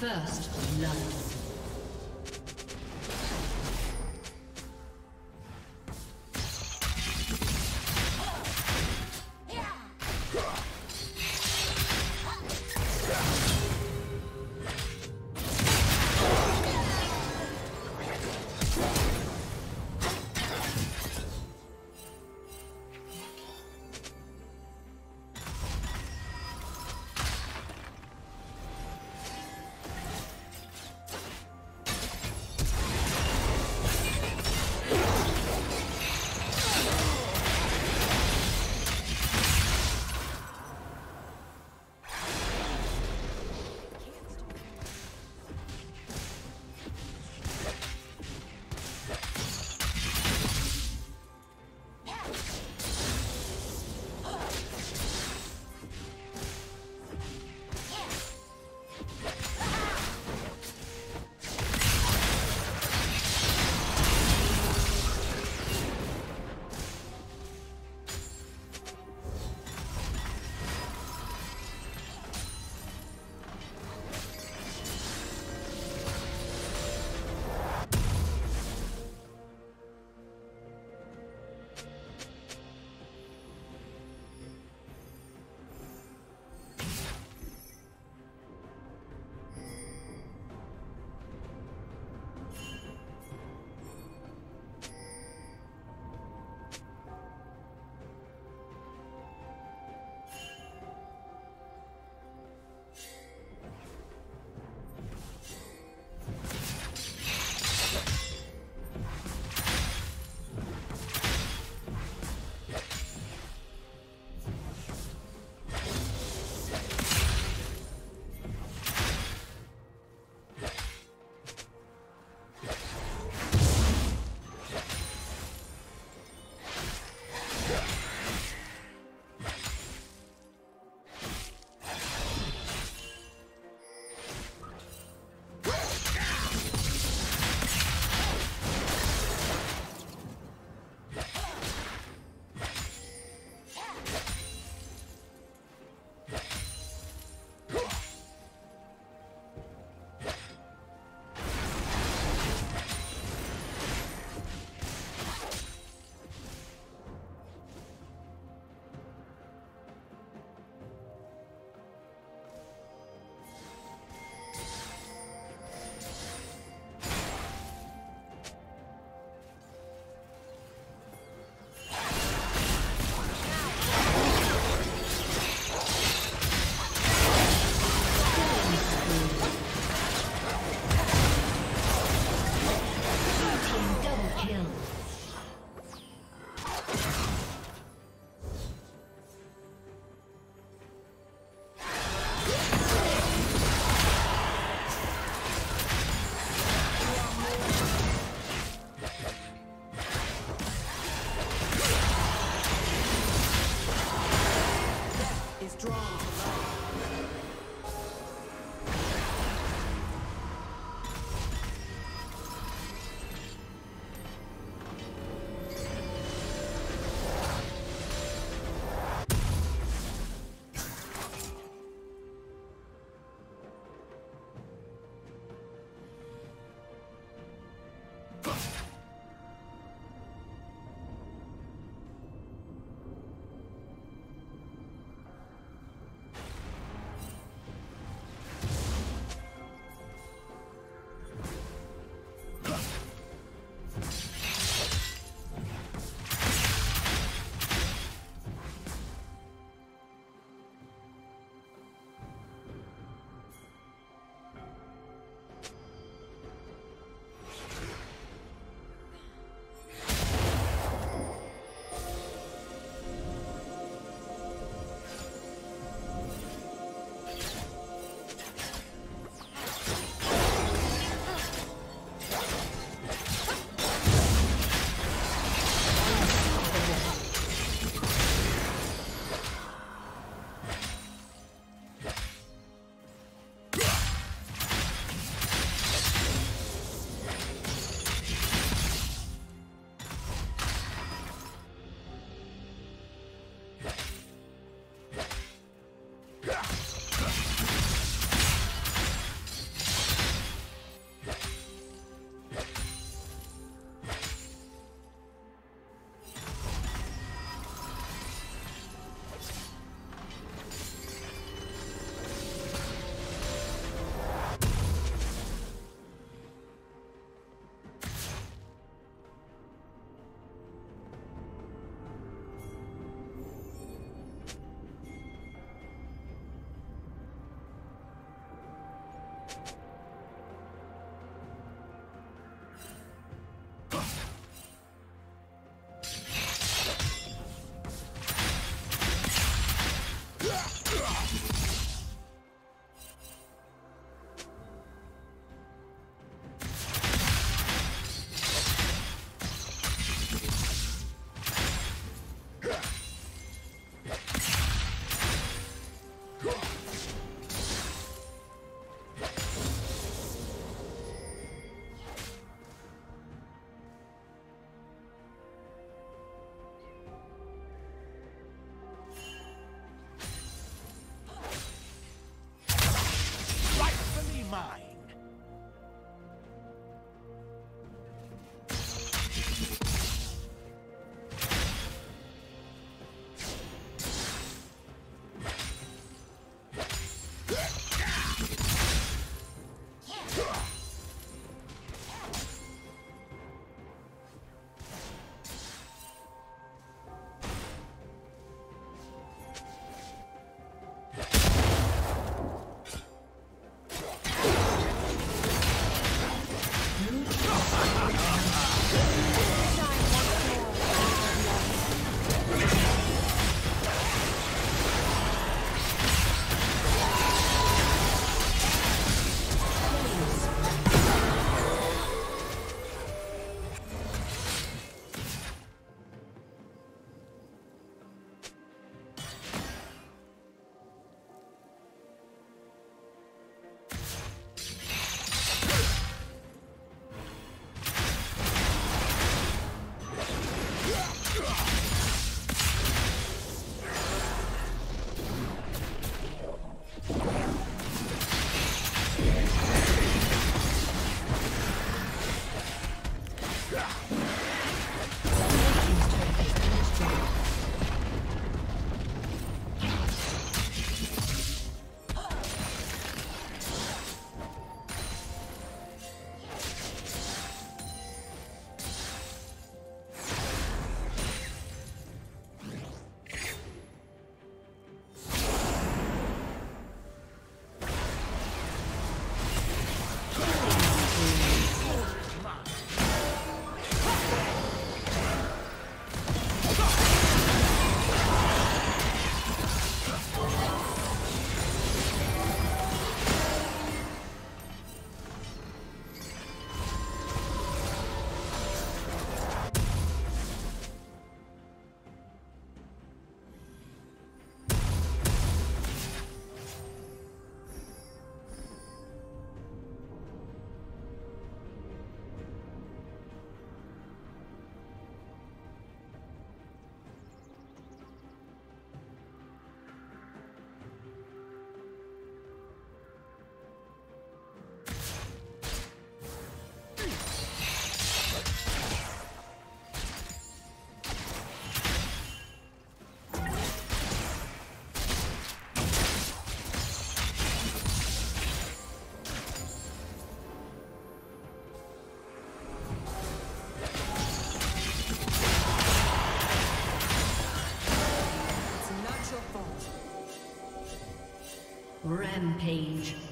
First blood. Rampage.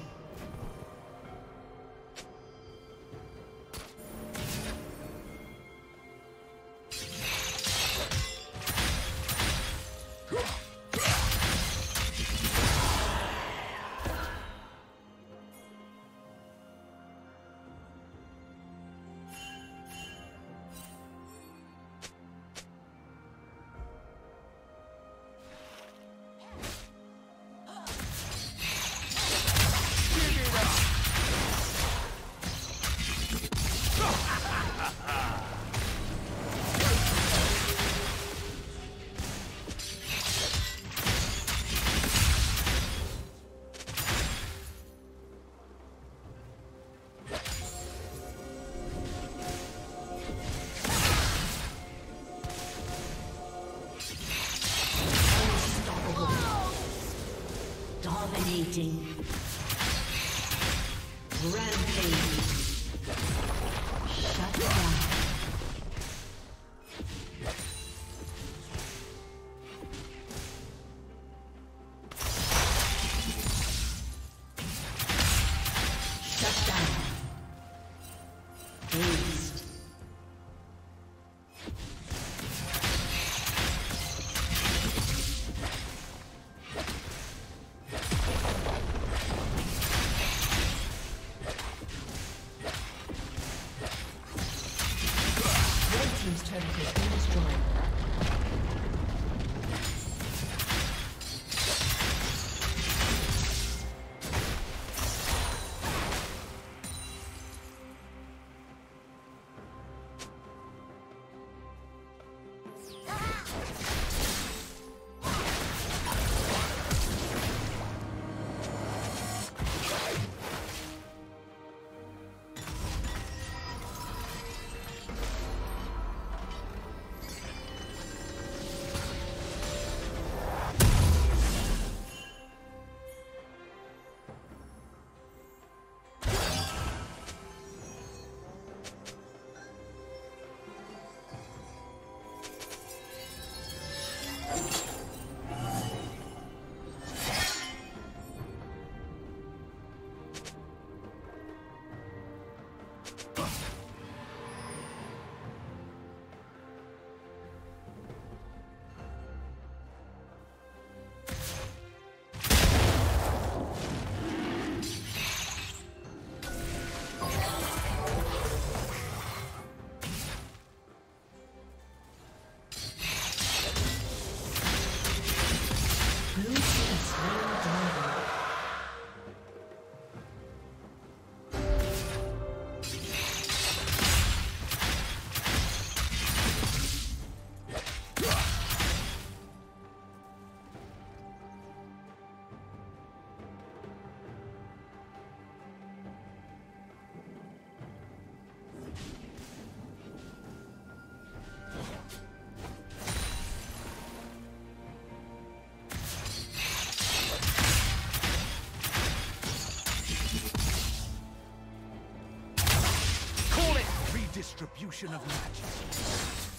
Dominating. Rampage. Redistribution of magic.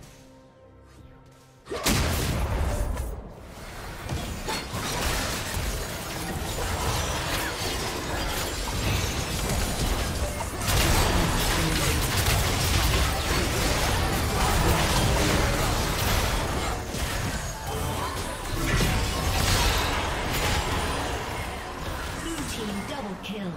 Team double kill.